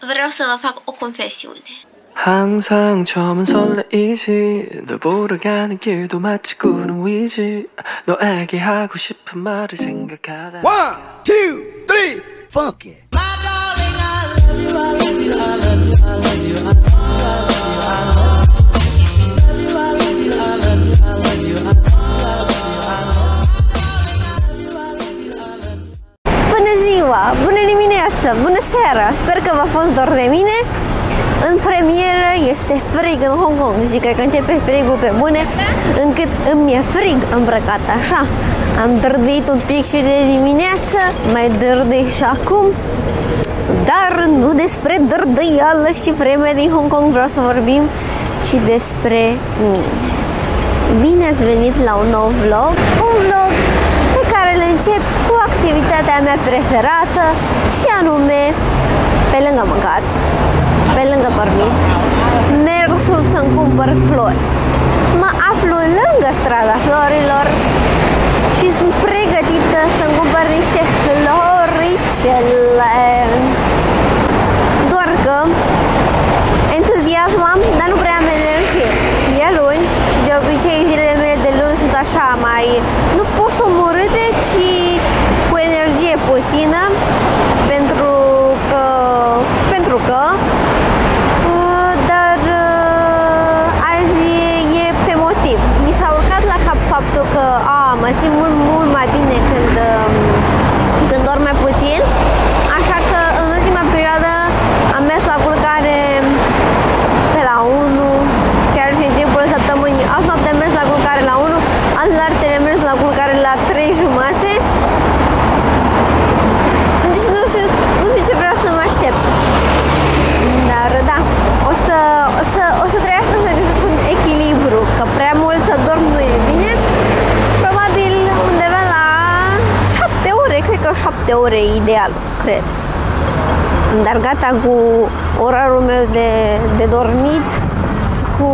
vreau să vă fac o confesiune. 항상 처음은 설레이지 널 보러 가는 길도 마치 꾸는 위지 너에게 하고 싶은 말을 생각하다 One, two, three, funk it. Bună ziua! Bună dimineața! Bună seara! Sper că v-a fost dor de mine. În premieră este frig în Hong Kong și cred că începe frigul pe bune, încât îmi e frig îmbrăcat așa. Am dârdit un pic și de dimineață, mai dârdui și acum, dar nu despre dârdăială și vremea din Hong Kong vreau să vorbim, ci despre mine. Bine ați venit la un nou vlog, un vlog pe care îl încep cu activitatea mea preferată și anume pe lângă mâncat, pe lângă dormit, mersul să-mi cumpăr flori. Mă aflu lângă strada florilor și sunt pregătită să-mi cumpăr niște floricele. Doar că entuziasm am, dar nu prea am energie. E luni și de obicei zilele mele de luni sunt așa mai, nu pot să omorâte, ci cu energie puțină, pentru că, pentru că, uh, dar uh, azi e pe motiv. Mi s-a urcat la cap faptul că a, mă simt mult, mult mai bine când, um, când dorm mai puțin, așa că în ultima perioadă am mers la culcare pe la 1, chiar și în timpul săptămânii. Azi noapte am mers la culcare la 1, azi noapte am mers la culcare la 3 jumate. Deci nu știu, nu știu ce vreau să mă aștept. Dar da, o să, o să, o să trebuiască să găsesc un echilibru, că prea mult să dorm nu e bine. Probabil undeva la 7 ore, cred că 7 ore e ideal, cred. Dar gata cu orarul meu de, de dormit, cu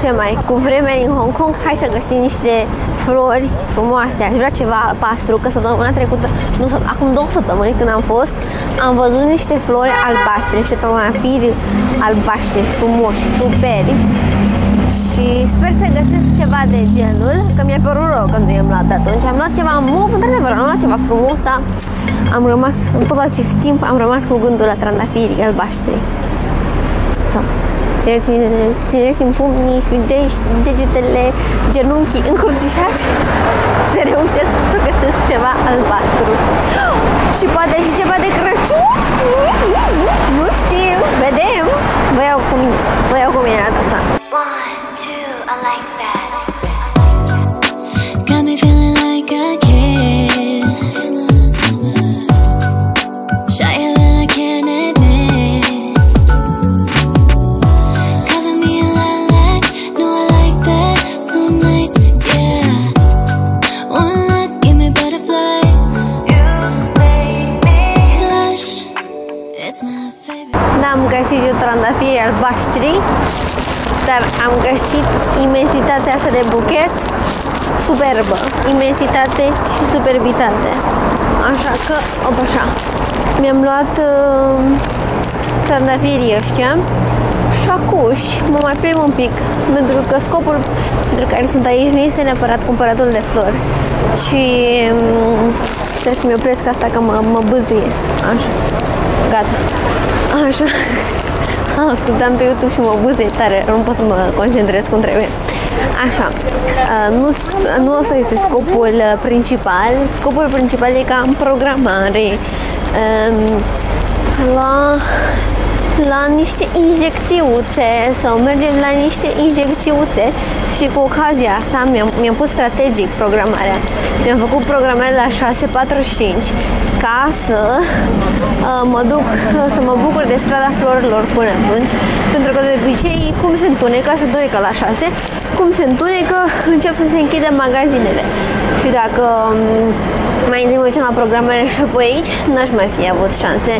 ce mai, cu vremea din Hong Kong, hai să găsim niște flori frumoase. Aș vrea ceva albastru, că săptămâna trecută, nu, acum două săptămâni când am fost, am văzut niște flori albastre, niște trandafiri albaștri, frumoși, superi. Și sper să găsesc ceva de genul, că mi-a părut rău când i-am luat atunci. Am luat ceva mov, într-adevăr, am luat ceva frumos, dar am rămas, în tot acest timp, am rămas cu gândul la trandafiri albaștri. Sau, țineți, țineți în pumnii și de- degetele, genunchii încrucișați să reușesc să găsesc ceva albastru. Și poate și ceva de Crăciun? Nu știu, vedem. Vă iau cu mine, vă iau cu mine la asta. Albaștri, dar am găsit imensitatea asta de buchet superbă, imensitate și superbitate. Așa că, op așa, mi-am luat uh, trandafirii ăștia și acuși mă mai plim un pic, pentru că scopul pentru care sunt aici nu este neapărat cumpăratul de flori, ci um, trebuie să-mi opresc asta că mă, mă bâzie. Așa, gata. Așa. Ascultam pe YouTube și mă buze tare, nu pot să mă concentrez cum trebuie. Așa, uh, nu, nu ăsta este scopul uh, principal. Scopul principal e ca în programare um, la, la niște injecțiuțe sau mergem la niște injecțiuțe și cu ocazia asta mi-am, mi-am pus strategic programarea. Mi-am făcut programarea la 6.45 ca să uh, mă duc, să mă bucur de strada florilor până atunci, pentru că de obicei cum se întunecă, se întunecă la 6, cum se întunecă, încep să se închidă magazinele. Și dacă um, mai întâi mă ducem la programare și apoi aici, n-aș mai fi avut șanse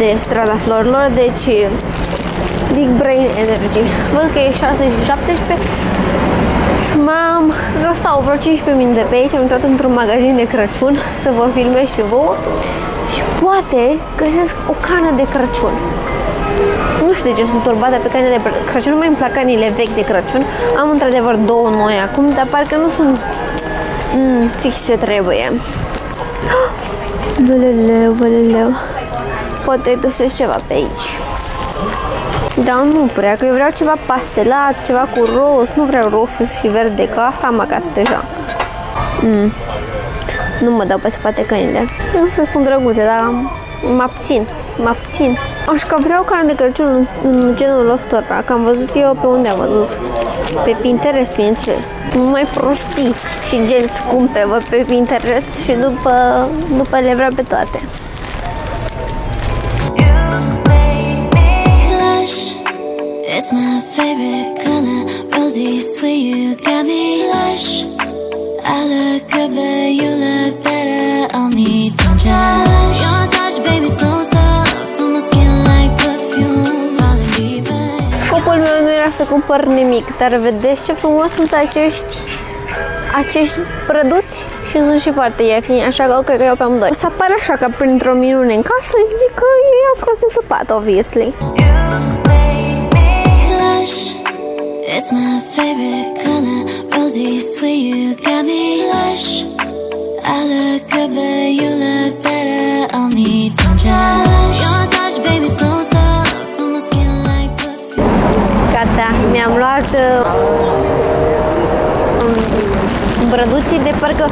de strada florilor, deci Big Brain Energy. Văd că e 6 și 17 și m-am stau vreo 15 minute pe aici, am intrat într-un magazin de Crăciun să vă filmez și vouă și poate găsesc o cană de Crăciun. Nu știu de ce sunt turbată pe canile de Crăciun, nu mai îmi plac canile vechi de Crăciun. Am într-adevăr două noi acum, dar parcă nu sunt mm, fix ce trebuie. Băleleu, băleleu. Poate găsesc ceva pe aici. Dar nu prea, că eu vreau ceva pastelat, ceva cu roz, nu vreau roșu și verde, că asta am acasă deja. Mm. Nu mă dau pe spate câinile. Însă sunt drăguțe, dar mă abțin. Mă abțin. Aș că vreau carne de Crăciun în, în genul ăsta, că am văzut eu pe unde am văzut. Pe Pinterest, bineînțeles. Numai prostii și gen scumpe văd pe Pinterest și după, după le vreau pe toate. It's my favorite color. Rosy, sweet, you got me lush. I look good, but you look better on me, don't ya? Your touch, baby, so soft on my skin like perfume, falling deeper. Scopul meu nu era să cumpăr nimic, dar vedeți ce frumos sunt acești acești prăduți și sunt și foarte ieftini, așa că cred că eu pe amândoi. O să apară așa ca printr-o minune în casă și zic că ei au fost însupat, obviously. It's my favorite color. Rosy, sweet, you got me lush. I look good, but you look better on me, don't ya? Your touch, baby, so soft on my skin like perfume. Gata, mi-am luat uh, brăduții de parcă,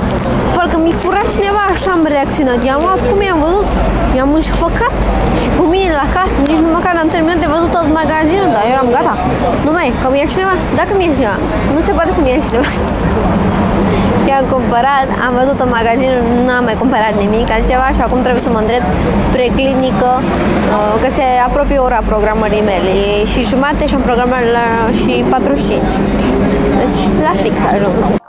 parcă mi fura cineva, așa am reacționat. I-am luat cum i-am văzut, i-am înșfăcat și cu mine la casă, nici nu măcar n-am terminat de văzut tot magazinul, dar eu eram gata. Nu mai, că mi ia cineva, dacă mi ia cineva, nu se poate să mi ia cineva. I-am cumpărat, am văzut în magazinul, nu am mai cumpărat nimic altceva și acum trebuie să mă îndrept spre clinică, uh, că se apropie ora programării mele. E și jumate și am programat la și 45. Deci la fix ajung.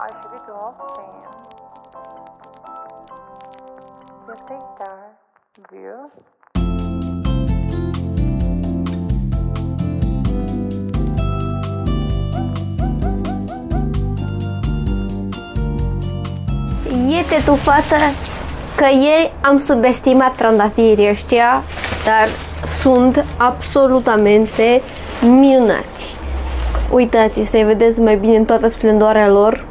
E tu, fată, că ieri am subestimat trandafirii ăștia, dar sunt absolutamente minunați. Uitați, să-i vedeți mai bine în toată splendoarea lor.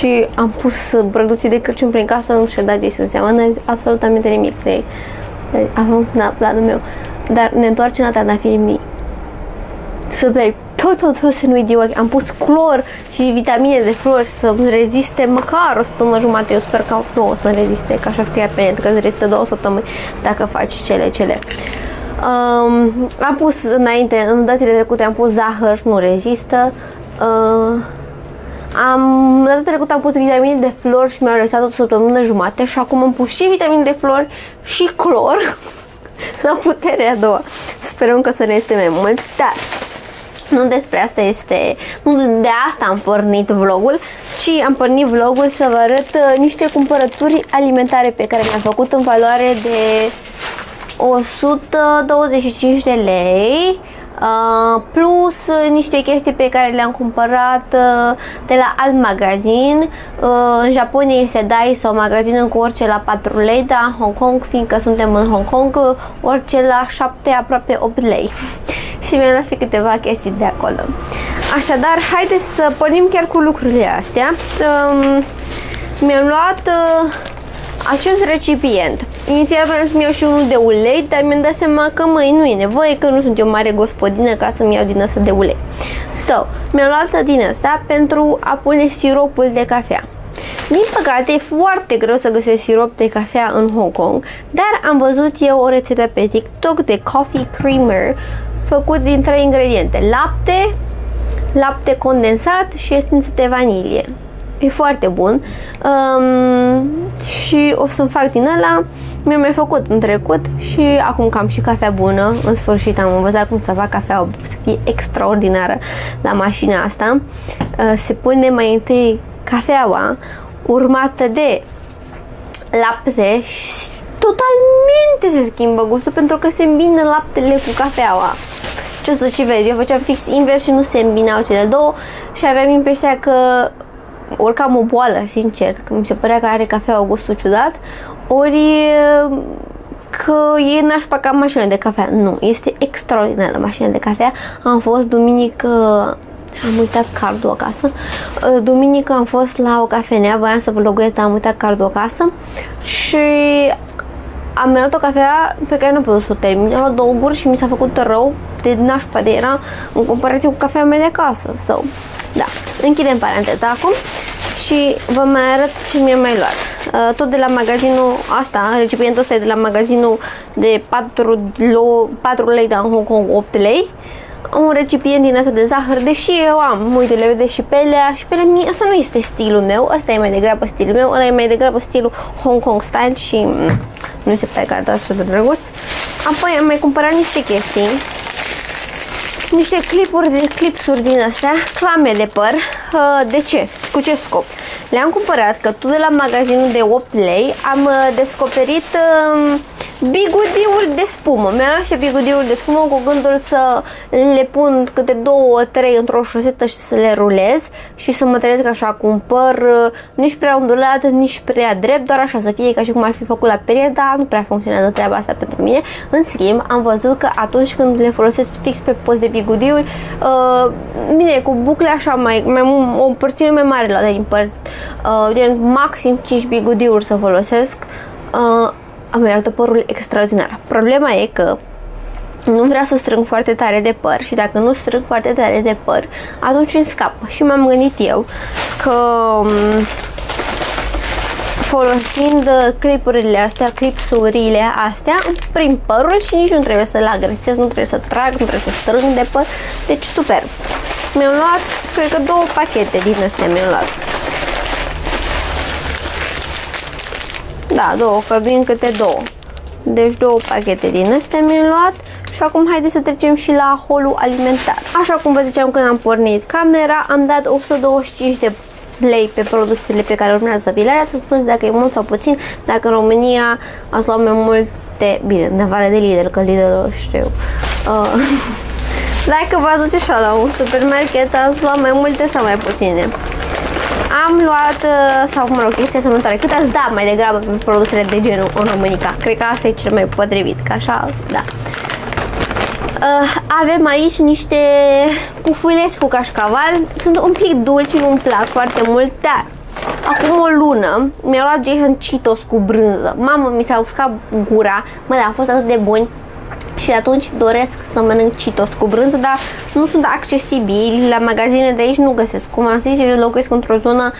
Și am pus brăduții de Crăciun prin casă, nu știu, da, să seamănă absolutamente nimic de, de a fost în planul meu. Dar ne întoarcem la trandafirii mii. Super, tot, tot, tot să nu idiot. Am pus clor și vitamine de flori să reziste măcar o săptămână jumate. Eu sper că nu o să reziste, că așa scria pe net, că rezistă două săptămâni dacă faci cele, cele. Um, am pus înainte, în datele trecute am pus zahăr, nu rezistă. Uh, am, data trecută am pus vitamine de flori și mi-au rezistat o săptămână jumate și acum am pus și vitamine de flori și clor la puterea a doua. Sperăm că să ne este mai mult, dar nu despre asta este, nu de asta am pornit vlogul, ci am pornit vlogul să vă arăt uh, niște cumpărături alimentare pe care le-am făcut în valoare de 125 de lei. Uh, plus uh, niște chestii pe care le-am cumpărat uh, de la alt magazin. Uh, în Japonia este Daiso, magazin cu orice la 4 lei, dar în Hong Kong, fiindcă suntem în Hong Kong, uh, orice la 7, aproape 8 lei. și mi-am luat și câteva chestii de acolo. Așadar, haideți să pornim chiar cu lucrurile astea. Um, mi-am luat uh, acest recipient. Inițial vreau să-mi iau și unul de ulei, dar mi-am dat seama că măi, nu e nevoie, că nu sunt eu mare gospodină ca să-mi iau din asta de ulei. So, mi-am luat din asta pentru a pune siropul de cafea. Din păcate, e foarte greu să găsesc sirop de cafea în Hong Kong, dar am văzut eu o rețetă pe TikTok de coffee creamer făcut din trei ingrediente. Lapte, lapte condensat și esență de vanilie. E foarte bun um, și o să-mi fac din ăla. Mi-am mai făcut în trecut și acum că am și cafea bună, în sfârșit am învățat cum să fac cafea să fie extraordinară la mașina asta. Uh, se pune mai întâi cafeaua urmată de lapte și totalmente se schimbă gustul pentru că se îmbină laptele cu cafeaua. Ce o să și vezi, eu făceam fix invers și nu se îmbinau cele două și aveam impresia că ori am o boală, sincer, că mi se părea că are cafea o gustul ciudat, ori că e nașpa ca mașină de cafea. Nu, este extraordinară mașina de cafea. Am fost duminică am uitat cardul acasă. Uh, Duminică am fost la o cafenea, voiam să vloguez, dar am uitat cardul acasă și am luat o cafea pe care nu am putut să o termin. Am luat două guri și mi s-a făcut rău de nașpa de era în comparație cu cafea mea de acasă. So, da, închidem paranteza acum și vă mai arăt ce mi-am mai luat. Uh, tot de la magazinul asta, recipientul ăsta e de la magazinul de 4, lo, 4 lei, dar în Hong Kong 8 lei. Un recipient din asta de zahăr, deși eu am, uite, le vedeți și pe alea, și pe alea mie, asta nu este stilul meu, asta e mai degrabă stilul meu, ăla e mai degrabă stilul Hong Kong style și mm, nu se pare că arată așa de drăguț. Apoi am mai cumpărat niște chestii, niște clipuri de clipsuri din astea, clame de păr. Uh, De ce? Cu ce scop? Le-am cumpărat că tot de la magazinul de 8 lei am uh, descoperit um, bigudiuri de spumă. Mi-am luat niște bigudiuri de spumă cu gândul să le pun câte două, trei într-o șosetă și să le rulez și să mă trezesc așa cu un păr uh, nici prea ondulat, nici prea drept, doar așa să fie ca și cum ar fi făcut la perie, dar nu prea funcționează treaba asta pentru mine. În schimb, am văzut că atunci când le folosesc fix pe post de bigudiuri, uh, bine, cu bucle așa mai, mai o porțiune mai mare la din păr, uh, de maxim 5 bigudiuri să folosesc, uh, am arată părul extraordinar. Problema e că nu vreau să strâng foarte tare de păr și dacă nu strâng foarte tare de păr, atunci îmi scapă. Și m-am gândit eu că um, folosind uh, clipurile astea, clipsurile astea, prin părul și nici nu trebuie să-l agresez, nu trebuie să trag, nu trebuie să strâng de păr. Deci super. Mi-am luat, cred că două pachete din astea mi-am luat. Da, două, că vin câte două. Deci două pachete din astea mi-am luat și acum haideți să trecem și la holul alimentar. Așa cum vă ziceam când am pornit camera, am dat 825 de lei pe produsele pe care urmează să vi le arăt. Spuneți dacă e mult sau puțin, dacă în România ați luat mai multe, bine, în afară de Lidl, că Lidl știu. Uh, dacă vă duce așa la un supermarket, ați luat mai multe sau mai puține. Am luat, uh, sau mă rog, chestia asemănătoare. Cât ați dat mai degrabă pe produsele de genul în România? Cred că asta e cel mai potrivit, că așa, da. Uh, avem aici niște pufuleți cu cașcaval. Sunt un pic dulci, nu-mi plac foarte mult, dar acum o lună mi-a luat Jason Cheetos cu brânză. Mamă, mi s-a uscat gura. Mă, da, a fost atât de buni și atunci doresc să mănânc Cheetos cu brânză, dar nu sunt accesibili. La magazine de aici nu găsesc. Cum am zis, eu locuiesc într-o zonă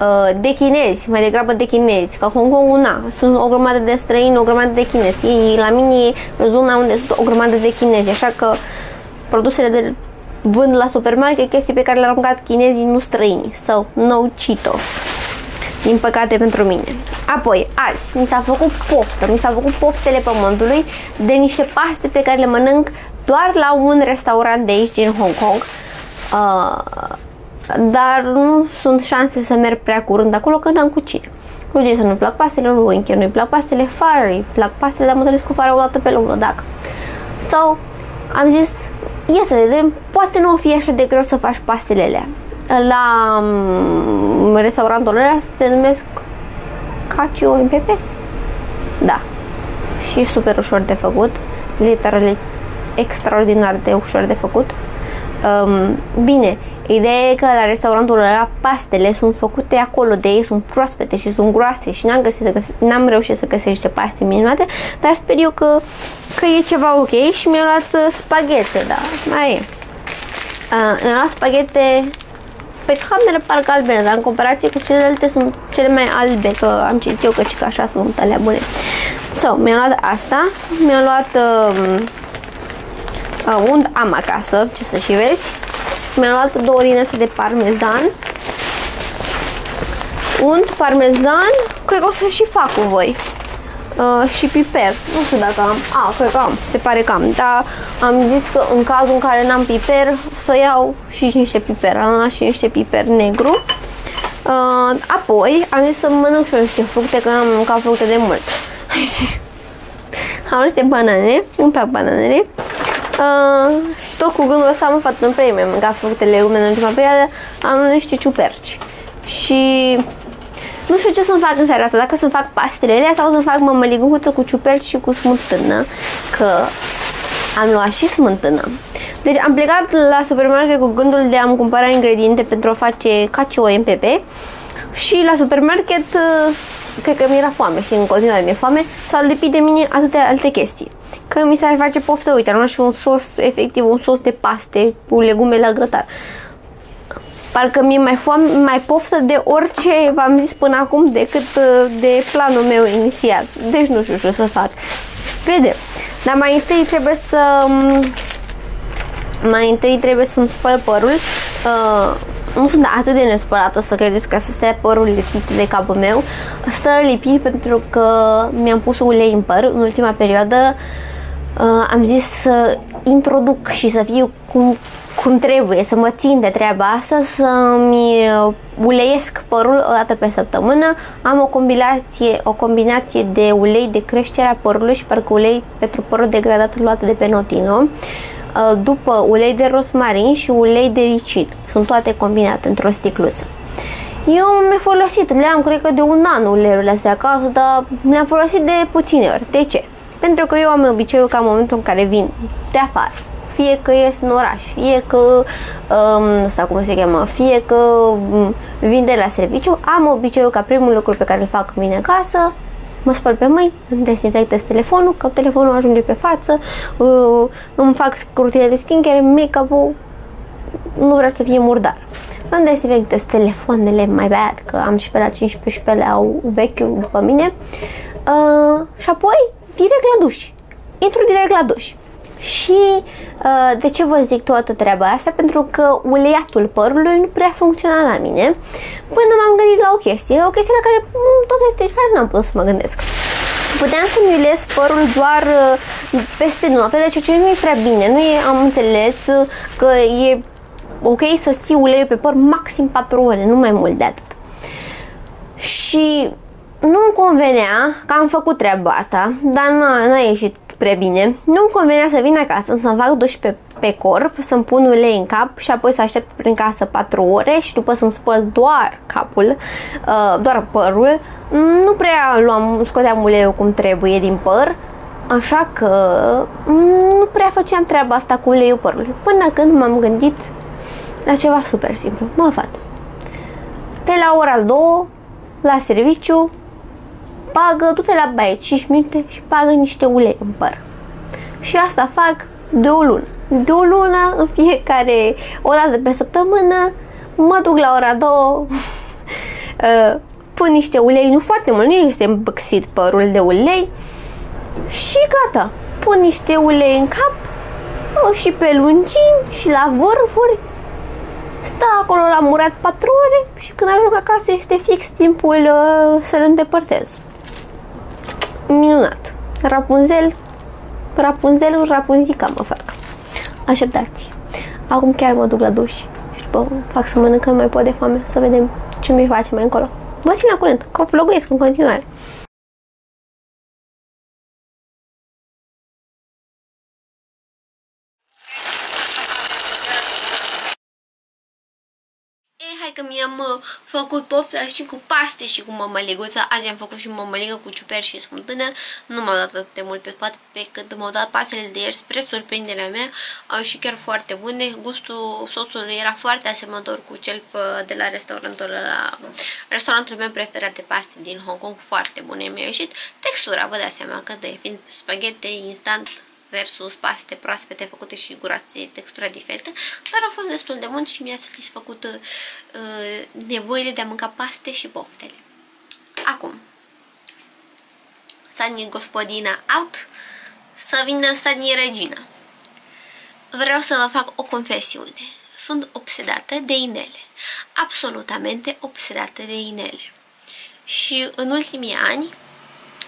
uh, de chinezi, mai degrabă de chinezi, ca Hong Kong, na, sunt o grămadă de străini, o grămadă de chinezi. Ei, la mine e zona unde sunt o grămadă de chinezi, așa că produsele de vând la supermarket chestii pe care le-au aruncat chinezii, nu străini. So, no Cheetos. Din păcate pentru mine. Apoi, azi, mi s-a făcut poftă, mi s-a făcut poftele pământului de niște paste pe care le mănânc doar la un restaurant de aici din Hong Kong. Uh, dar nu sunt șanse să merg prea curând acolo că n-am cu cine. Lui Jason nu-i plac pastele, lui Winky nu-i plac pastele, Farah îi plac pastele, dar mă întâlnesc cu Farah o dată pe lună, dacă. So, am zis, ia să vedem, poate nu o fi așa de greu să faci pastele alea. La um, restaurantul ăla se numesc Cacio în Pepe? Da. Și super ușor de făcut. Literally extraordinar de ușor de făcut. Um, bine, ideea e că la restaurantul ăla pastele sunt făcute acolo de ei, sunt proaspete și sunt groase și n-am, găsit să găs- n-am reușit să găsesc niște paste minunate, dar sper eu că, că e ceva ok și mi-am luat uh, spaghete, da, mai e. Uh, mi-am luat spaghete pe cameră parcă albene, dar în comparație cu celelalte sunt cele mai albe, că am citit eu că, că așa sunt alea bune. So, mi-am luat asta, mi-am luat uh, uh, unt am acasă, ce să și vezi. Mi-am luat două din astea de parmezan. Unt, parmezan, cred că o să și fac cu voi. Uh, și piper. Nu știu dacă am. A, cred că am. Se pare că am. Dar am zis că în cazul în care n-am piper, să iau și niște piper. Am luat și niște piper negru. Uh, apoi am zis să mănânc și eu niște fructe, că am mâncat fructe de mult. Și am niște banane. Îmi plac bananele. Uh, și tot cu gândul ăsta am făcut în premiu, am mâncat fructe, legume în ultima perioadă, am niște ciuperci. Și Nu știu ce să-mi fac în seara asta, dacă să-mi fac pastelele sau să-mi fac mămăliguță cu ciuperci și cu smântână, că am luat și smântână. Deci am plecat la supermarket cu gândul de a-mi cumpăra ingrediente pentru a face cacio MPP și la supermarket uh, cred că mi-era foame și în continuare mi-e foame, s-au lipit de mine atâtea alte chestii. Că mi s-ar face poftă, uite, am luat și un sos, efectiv un sos de paste cu legume la grătar. Parcă mi-e mai foame, mai poftă de orice v-am zis până acum decât uh, de planul meu inițial. Deci nu știu ce să fac. Vedem. Dar mai întâi trebuie să... um, Mai întâi trebuie să-mi spăl părul. Uh, nu sunt atât de nespălată să credeți că să stea părul lipit de capul meu. Stă lipit pentru că mi-am pus ulei în păr în ultima perioadă. Uh, am zis să introduc și să fiu cum, cum trebuie, să mă țin de treaba asta, să-mi uh, uleiesc părul o dată pe săptămână. Am o combinație, o combinație de ulei de creștere a părului și parcă ulei pentru părul degradat luat de pe Notino. Uh, după ulei de rosmarin și ulei de ricin. Sunt toate combinate într-o sticluță. Eu mi-am folosit, le-am cred că de un an uleiurile astea acasă, dar le-am folosit de puține ori. De ce? Pentru că eu am obiceiul ca în momentul în care vin de afară, fie că ies în oraș, fie că, um, asta cum se cheamă, fie că um, vin de la serviciu, am obiceiul ca primul lucru pe care îl fac în mine acasă, mă spăl pe mâini, îmi desinfectez telefonul, că telefonul ajunge pe față, uh, îmi fac rutine de skincare, make-up-ul, nu vreau să fie murdar. Îmi desinfectez telefoanele mai bad, că am și pe la 15 și pe la au vechiul după mine. Uh, și apoi, direct la duș. Intru direct la duș. Și uh, de ce vă zic toată treaba asta? Pentru că uleiatul părului nu prea funcționa la mine până m-am gândit la o chestie, o chestie la care mm, tot este și care n-am putut să mă gândesc. Puteam să-mi ulez părul doar uh, peste noapte, deci ce nu e prea bine. Nu e, am înțeles uh, că e ok să ții uleiul pe păr maxim 4 ore, nu mai mult de atât. Și nu-mi convenea că am făcut treaba asta, dar n-a, n-a ieșit prea bine. Nu-mi convenea să vin acasă, să-mi fac duș pe, pe corp, să-mi pun ulei în cap și apoi să aștept prin casă 4 ore și după să-mi spăl doar capul, uh, doar părul. Nu prea luam, scoteam uleiul cum trebuie din păr, așa că mm, nu prea făceam treaba asta cu uleiul părului. Până când m-am gândit la ceva super simplu. Mă fac. Pe la ora 2, la serviciu, pagă, du-te la baie 5 minute și pagă niște ulei în păr. Și asta fac de o lună. De o lună, în fiecare, o dată pe săptămână, mă duc la ora 2, uh, pun niște ulei, nu foarte mult, nu este îmbăxit părul de ulei și gata. Pun niște ulei în cap uh, și pe lungimi și la vârfuri stă acolo la murat 4 ore și când ajung acasă este fix timpul uh, să-l îndepărtez minunat. Rapunzel, Rapunzel, Rapunzica mă fac. Așteptați. Acum chiar mă duc la duș și după fac să mănânc mai pot de foame, să vedem ce mi face mai încolo. Vă țin la curent, că vloguiesc în continuare. E, hai că mi-am uh, făcut pofta și cu paste și cu mămăliguță. Azi am făcut și mămăligă cu ciuper și smântână. Nu m-au dat atât de mult pe toate pe cât m-au dat pastele de ieri spre surprinderea mea. Au și chiar foarte bune. Gustul sosului era foarte asemănător cu cel de la restaurantul la restaurantul meu preferat de paste din Hong Kong. Foarte bune mi-a ieșit. Textura, vă dați seama că de fiind spaghete instant versus paste proaspete făcute și gurație textura diferită, dar au fost destul de bun și mi-a satisfăcut uh, nevoile de a mânca paste și poftele. Acum, Sani gospodina out, să vină Sani regina. Vreau să vă fac o confesiune. Sunt obsedată de inele. Absolutamente obsedată de inele. Și în ultimii ani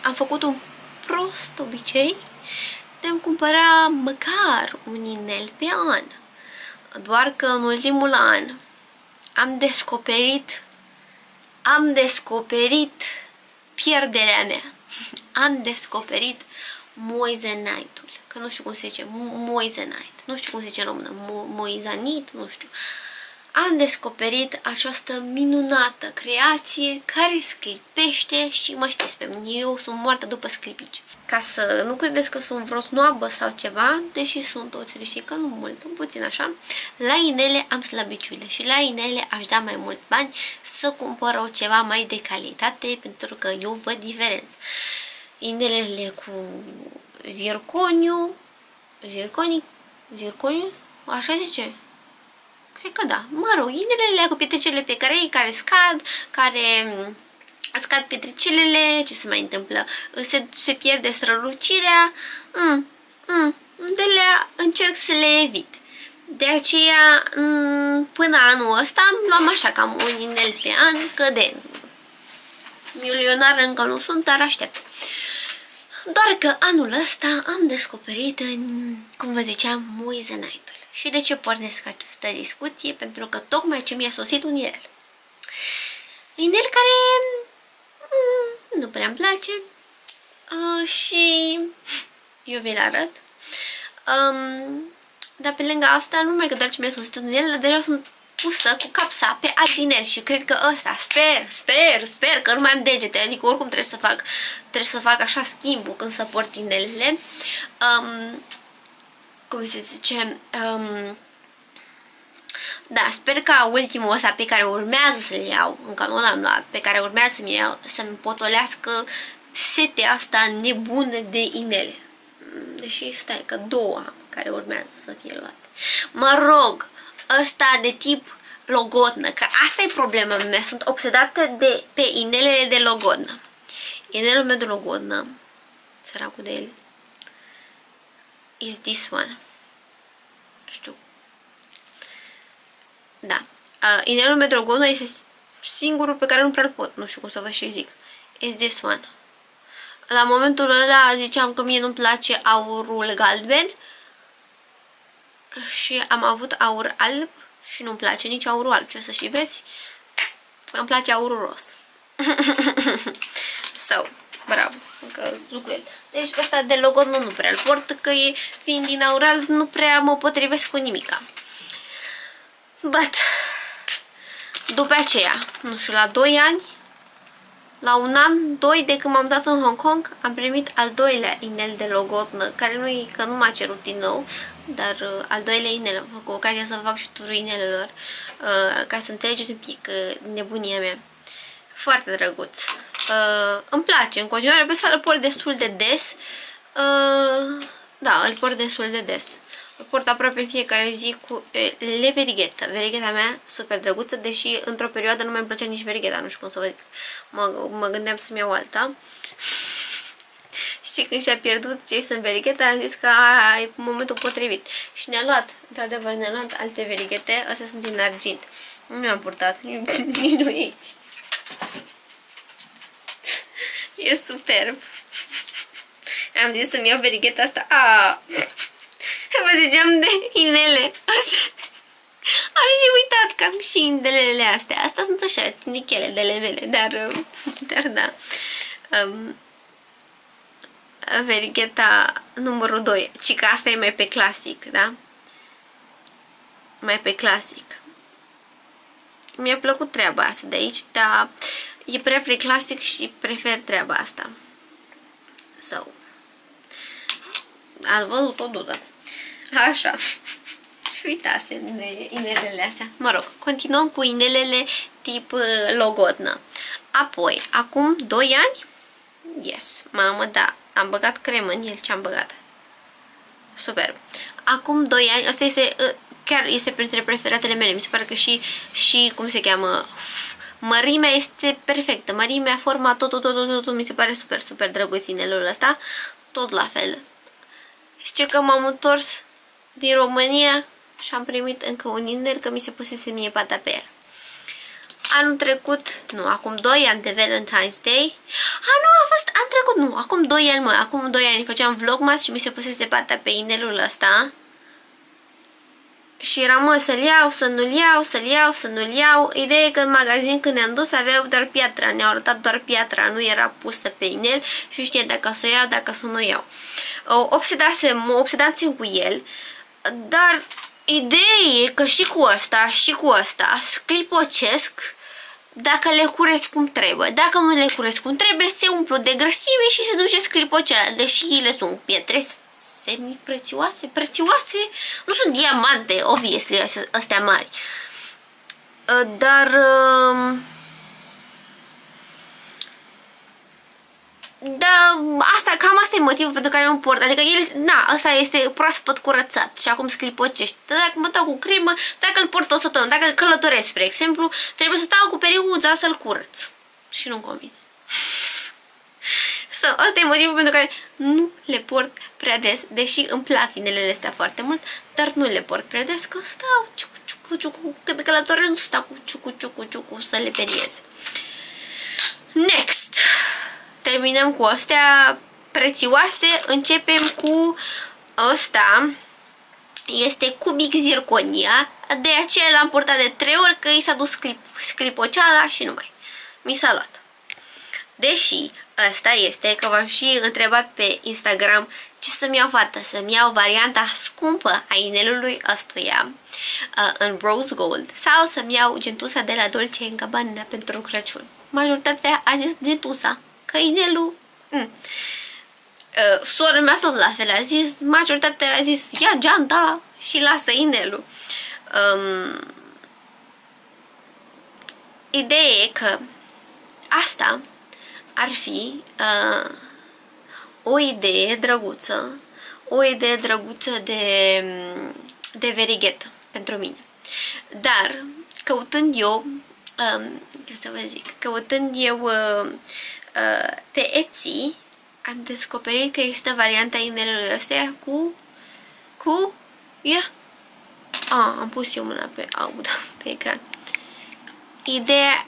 am făcut un prost obicei de a cumpăra măcar un inel pe an. Doar că în ultimul an am descoperit am descoperit pierderea mea. Am descoperit moizenite-ul. Că nu știu cum se zice, moizenite. Nu știu cum se zice în română. Moizanit, nu știu. Am descoperit această minunată creație care sclipește și mă știți pe mine, eu sunt moartă după sclipici. Ca să nu credeți că sunt vreo snoabă sau ceva, deși sunt o țirișică, nu mult, puțin așa, la inele am slăbiciune și la inele aș da mai mult bani să cumpăr o ceva mai de calitate pentru că eu văd diferență. Inelele cu zirconiu, zirconii, zirconiu, așa zice, Cred că da. Mă rog, inelele cu pietricele pe care ei care scad, care mm, scad pietricelele, ce se mai întâmplă? Se, se pierde strălucirea. Mm, mm, de le încerc să le evit. De aceea, mm, până anul ăsta, am luam așa cam un inel pe an, că de milionar încă nu sunt, dar aștept. Doar că anul ăsta am descoperit, în, cum vă ziceam, Moissanite. Și de ce pornesc această discuție? Pentru că tocmai ce mi-a sosit un inel. Inel care mm, nu prea îmi place uh, și eu vi-l arăt. Um, dar pe lângă asta, nu numai că doar ce mi-a sosit un inel, dar deja sunt pusă cu capsa pe alt inel și cred că ăsta, sper, sper, sper că nu mai am degete, adică oricum trebuie să fac, trebuie să fac așa schimbul când să port inelele. Um, cum se zice, um, da, sper ca ultimul ăsta pe care urmează să-l iau, încă nu l-am luat, pe care urmează să-mi iau, să-mi potolească setea asta nebună de inele. Deși stai că două am care urmează să fie luate. Mă rog, ăsta de tip logodnă, că asta e problema mea, sunt obsedată de, pe inelele de logodnă. Inelul meu de logodnă, săracul de el, is this one. Nu știu. Da. Uh, inelul Medrogono este singurul pe care nu prea pot. Nu știu cum să vă și zic. Is this one. La momentul ăla ziceam că mie nu-mi place aurul galben și am avut aur alb și nu-mi place nici aurul alb. Ce o să și vezi? Îmi place aurul ros. so, bravo că zic el. Deci ăsta de logo nu, nu prea îl port, că e, fiind din aural nu prea mă potrivesc cu nimica. But, după aceea, nu știu, la 2 ani, la un an, doi de când m-am dat în Hong Kong, am primit al doilea inel de logotnă, care nu e că nu m-a cerut din nou, dar uh, al doilea inel, am făcut ocazia să fac și turul inelelor, uh, ca să înțelegeți un pic uh, nebunia mea. Foarte drăguț. Uh, îmi place în continuare, pe să îl port destul de des. Uh, da, îl port destul de des. Îl port aproape în fiecare zi cu uh, le verigheta. Verigheta mea super drăguță, deși într-o perioadă nu mai îmi plăcea nici verigheta, nu știu cum să vă zic. Mă, mă gândeam să-mi iau alta. și când și-a pierdut ce sunt verigheta, am zis că e momentul potrivit. Și ne-a luat, într-adevăr ne-a luat alte verighete, astea sunt din argint. Nu mi-am purtat, nici nu aici. E superb. Am zis să-mi iau berigheta asta. A, vă ziceam de inele. Am și uitat că am și inelele astea. Astea sunt așa, nichele de levele, dar, dar da. Um, verigheta numărul 2. Ci că asta e mai pe clasic, da? Mai pe clasic. Mi-a plăcut treaba asta de aici, dar E prea clasic și prefer treaba asta. So. Ați văzut o dudă. Așa. și uitasem de inelele astea. Mă rog, continuăm cu inelele tip uh, logodnă. Apoi, acum 2 ani? Yes, mamă, da. Am băgat cremă în el. Ce am băgat? Super. Acum 2 ani, asta este, uh, chiar este printre preferatele mele. Mi se pare că și, și cum se cheamă, Mărimea este perfectă. Mărimea, forma, totul, totul, totul, tot, mi se pare super, super drăguț inelul ăsta. Tot la fel. Știu că m-am întors din România și am primit încă un inel că mi se pusese mie pata pe el. Anul trecut, nu, acum 2 ani de Valentine's Day. A, nu, a fost an trecut, nu, acum 2 ani, mă, acum 2 ani făceam vlogmas și mi se pusese pata pe inelul ăsta. Și eram, mă, să-l iau, să nu-l iau, să-l iau, să nu-l iau. Ideea e că în magazin când ne-am dus aveau doar piatra, ne-au arătat doar piatra, nu era pusă pe inel și știe dacă să o iau, dacă să nu iau. Obsedasem, mă obsedasem cu el, dar Ideea e că și cu ăsta și cu ăsta sclipocesc dacă le cureți cum trebuie. Dacă nu le cureți cum trebuie, se umplu de grăsime și se duce sclipoceala, deși ele sunt pietre semi-prețioase, prețioase, nu sunt diamante, obviously, astea mari. Uh, dar... Uh, Da, asta, cam asta e motivul pentru care nu port. Adică el, na, asta este proaspăt curățat și acum sclipocește. Dacă mă dau cu cremă, dacă îl port o săptămână, dacă călătoresc, spre exemplu, trebuie să stau cu periuța să-l curăț. Și nu-mi convine. So, asta e motivul pentru care nu le port prea des, deși îmi plac inelele astea foarte mult, dar nu le port prea des, că stau ciucu, ciucu, ciucu, că pe călătorie nu stau cu ciucu, ciucu, ciucu să le periez. Next! terminăm cu astea prețioase, începem cu ăsta, este cubic zirconia, de aceea l-am purtat de 3 ori că i s-a dus clip, clipoceala și numai. Mi s-a luat. Deși asta este că v-am și întrebat pe Instagram ce să-mi iau fată, să-mi iau varianta scumpă a inelului ăstuia uh, în rose gold sau să-mi iau gentusa de la Dolce Gabbana pentru Crăciun. Majoritatea a zis gentusa că inelul... Mm. Uh, sora mea tot la fel a zis, majoritatea a zis ia geanta și lasă inelul. Um, ideea e că asta ar fi uh, o idee drăguță, o idee drăguță de, de verighetă pentru mine. Dar, căutând eu, um, să vă zic, căutând eu uh, Uh, pe Etsy am descoperit că există varianta inelului ăstea cu cu ia ah, am pus eu mâna pe aud pe ecran ideea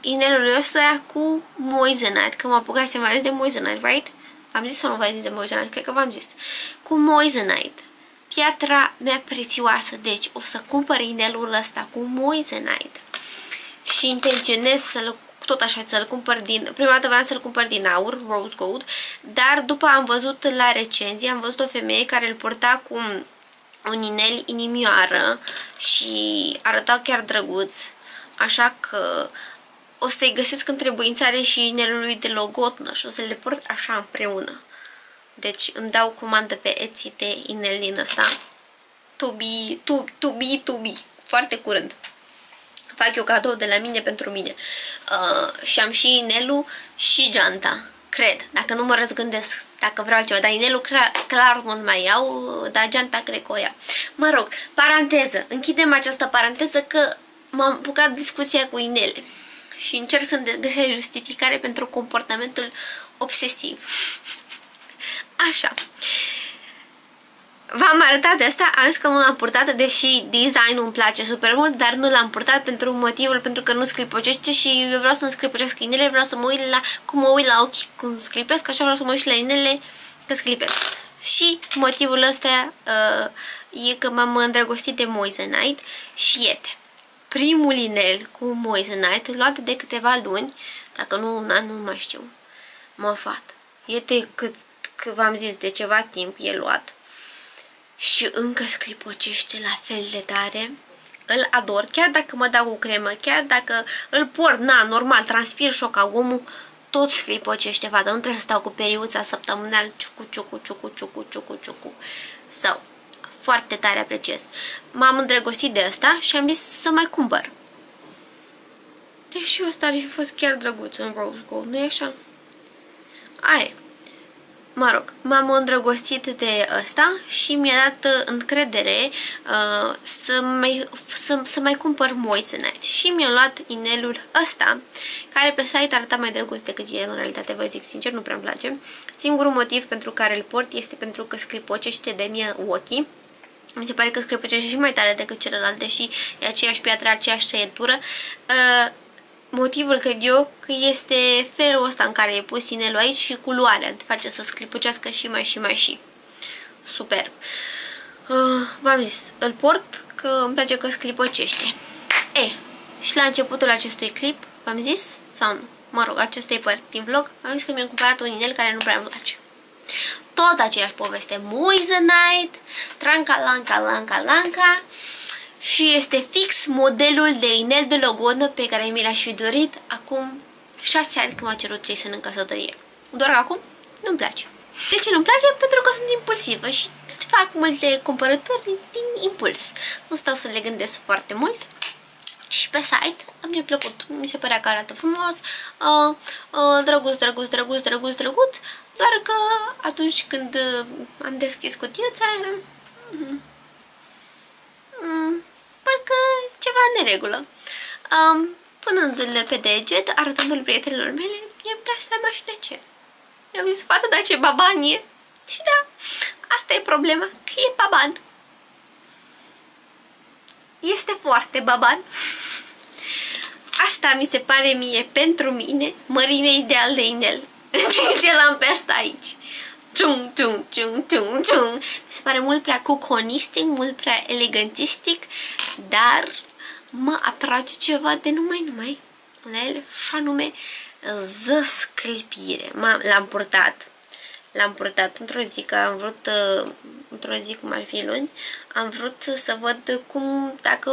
inelului ăsta cu Moissanite că mă apucat să mai zis de Moissanite, right? Am zis sau nu v-ați zis de Moissanite? Cred că v-am zis. Cu Moissanite. Piatra mea prețioasă. Deci o să cumpăr inelul ăsta cu Moissanite. Și intenționez să-l tot așa să-l cumpăr din... Prima dată vreau să-l cumpăr din aur, rose gold, dar după am văzut la recenzii, am văzut o femeie care îl purta cu un inel inimioară și arăta chiar drăguț, așa că o să-i găsesc întrebuințare și inelului de logotnă și o să le port așa împreună. Deci îmi dau comandă pe Etsy de inel din ăsta. To be, to, to be, to be. Foarte curând fac eu cadou de la mine pentru mine. Uh, și am și inelul și geanta, cred, dacă nu mă răzgândesc dacă vreau altceva, dar inelul clar, clar nu mai iau, dar geanta cred că o iau. Mă rog, paranteză, închidem această paranteză că m-am apucat discuția cu inele și încerc să găsesc justificare pentru comportamentul obsesiv. Așa. V-am arătat de asta, am zis că nu l-am purtat, deși designul îmi place super mult, dar nu l-am purtat pentru motivul pentru că nu sclipocește și eu vreau să nu sclipocească inele, vreau să mă uit la cum mă uit la ochi când sclipesc, așa vreau să mă uit și la inele că sclipesc. Și motivul ăsta uh, e că m-am îndrăgostit de Moissanite și iete. Primul inel cu Moissanite, luat de câteva luni, dacă nu un an, nu mai știu, mă fat. Iete cât, cât v-am zis, de ceva timp e luat și încă sclipocește la fel de tare. Îl ador, chiar dacă mă dau cu cremă, chiar dacă îl port, na, normal, transpir șocagomul, tot sclipocește, vadă, nu trebuie să stau cu periuța săptămânal, ciucu, ciucu, ciucu, ciucu, ciucu, ciucu. Sau, foarte tare apreciez. M-am îndrăgostit de asta și am zis să mai cumpăr. Deși ăsta ar fi fost chiar drăguț în Rose Gold, nu-i așa? Aia Mă rog, m-am îndrăgostit de ăsta și mi-a dat uh, încredere uh, să, mai, să, să mai cumpăr Moissanite și mi-am luat inelul ăsta, care pe site arăta mai drăguț decât el în realitate, vă zic sincer, nu prea-mi place. Singurul motiv pentru care îl port este pentru că sclipocește de mie ochii. Mi se pare că sclipocește și mai tare decât celălalt, deși e aceeași piatră, aceeași tăietură. Uh, Motivul cred eu că este felul ăsta în care e pus inelul aici și culoarea. Te face să sclipucească și mai și mai și. Superb. Uh, V-am zis, îl port că îmi place că sclipocește. E, și la începutul acestui clip, v-am zis, sau nu, mă rog, acestei părți din vlog, am zis că mi-am cumpărat un inel care nu prea îmi place. Tot aceeași poveste. Moissanite, Tranca Lanca Lanca Lanca și este fix modelul de inel de logodnă pe care mi l-aș fi dorit acum 6 ani când m-a cerut Jason în căsătorie. Doar că acum nu-mi place. De ce nu-mi place? Pentru că sunt impulsivă și fac multe cumpărături din, din impuls. Nu stau să le gândesc foarte mult. Și pe site mi-a plăcut, mi se părea că arată frumos, uh, uh, drăguț, drăguț, drăguț, drăguț, drăguț, doar că atunci când uh, am deschis cutiuța, eram... Mm, mm, parcă ceva în neregulă. Um, punându-le pe deget, arătându-le prietenilor mele, i-am dat seama și de ce. Mi-au zis, fată, dar ce baban e? Și da, asta e problema, că e baban. Este foarte baban. Asta mi se pare mie, pentru mine, mărimea ideal de inel. Ce l-am pe asta aici. Tung, tung, tung, tung, tung. Mi se pare mult prea cuconistic, mult prea elegantistic, dar mă atrage ceva de numai numai la el și anume zăsclipire. L-am purtat. L-am purtat într-o zi, că am vrut, uh, într-o zi cum ar fi luni, am vrut să văd cum, dacă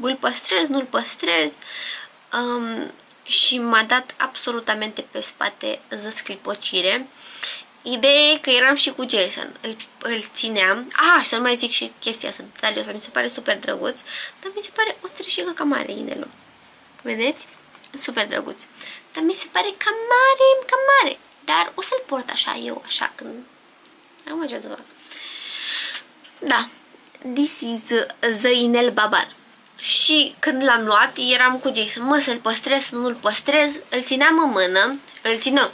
îl păstrez, nu-l păstrez. Um, și m-a dat absolutamente pe spate zăsclipocire. Ideea e că eram și cu Jason, îl, îl țineam. Ah, să nu mai zic și chestia asta detalioasă, mi se pare super drăguț, dar mi se pare o țărișică cam mare inelul. Vedeți? Super drăguț. Dar mi se pare cam mare, cam mare. Dar o să-l port așa eu, așa, când... Am ce să fac. Da. This is the inel babar. Și când l-am luat, eram cu Jason, mă, să-l păstrez, să nu-l păstrez, îl țineam în mână, îl țineam.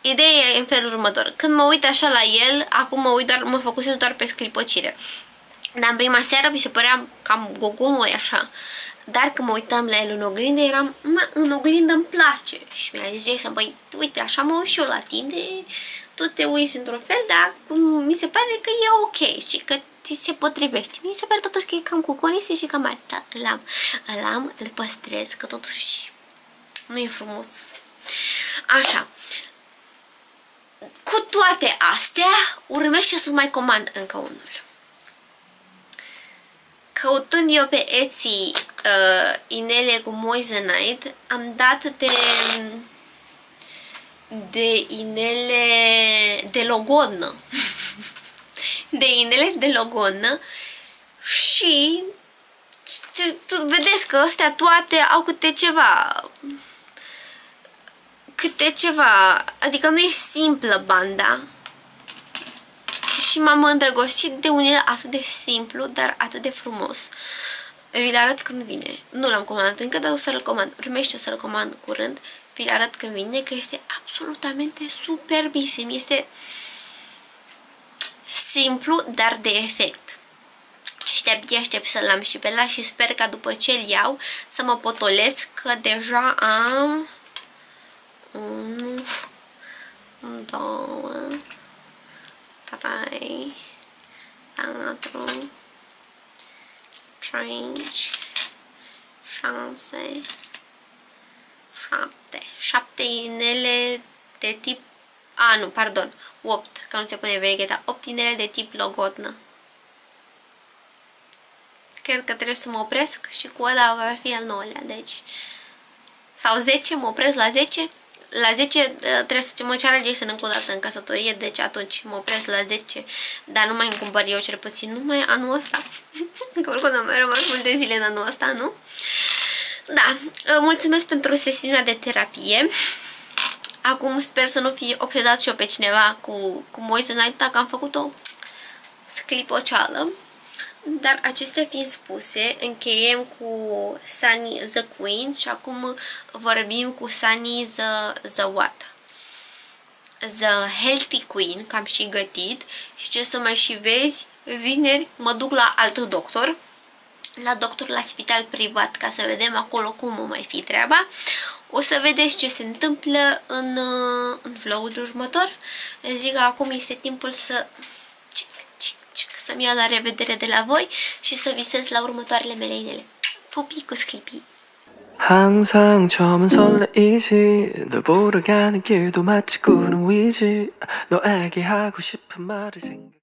Ideea e în felul următor. Când mă uit așa la el, acum mă uit doar, mă focusez doar pe sclipăcire. Dar în prima seară mi se părea cam gogonoi așa. Dar când mă uitam la el în oglindă, eram, mă, în oglindă îmi place. Și mi-a zis Jason, băi, uite, așa mă uit și eu la tine, tu te uiți într-un fel, dar mi se pare că e ok și că ți se potrivește. Mi se pare totuși că e cam cu conise și cam mare. Da, îl am, îl am, îl păstrez, că totuși nu e frumos. Așa. Cu toate astea, urmește să mai comand încă unul. Căutând eu pe Etsy uh, inele cu Moissanite, am dat de de inele de logodnă. De inele de logodnă și vedeți că astea toate au câte ceva câte ceva, adică nu e simplă banda și m-am îndrăgostit de unele atât de simplu, dar atât de frumos. Vi-l arăt când vine. Nu l-am comandat încă, dar o să-l comand. Urmește să-l comand curând. Vi-l arăt când vine, că este absolutamente superbisim. Este simplu, dar de efect. Și de-abia aștept să-l am și pe la și sper ca după ce îl iau să mă potolesc, că deja am... 1, 2, 3, 4, 5, 6, 7. 7 inele de tip... A, nu, pardon. 8, că nu se pune verigheta. 8 inele de tip logodnă. Cred că trebuie să mă opresc și cu ăla va fi al 9-lea, deci... Sau 10, mă opresc la 10 la 10 uh, trebuie să mă ceară Jason încă o dată în căsătorie, deci atunci mă opresc la 10, dar nu mai îmi cumpăr eu cel puțin, numai anul ăsta. Că oricum nu mai rămas multe zile în anul ăsta, nu? Da, uh, mulțumesc pentru sesiunea de terapie. Acum sper să nu fi obsedat și eu pe cineva cu, cu Moise Night, dacă am făcut-o sclipoceală. Dar acestea fiind spuse, încheiem cu Sunny the Queen și acum vorbim cu Sunny the, the What? The Healthy Queen, că am și gătit și ce să mai și vezi, vineri mă duc la alt doctor, la doctor la spital privat ca să vedem acolo cum o mai fi treaba. O să vedeți ce se întâmplă în, în vlogul următor. Zic că acum este timpul să să-mi iau la revedere de la voi și să visez la următoarele mele inele. Pupii cu sclipii! 항상 처음은 설레이지 널 보러 가는 길도 마치 꾸는 위지 너에게 하고 싶은 말을 생각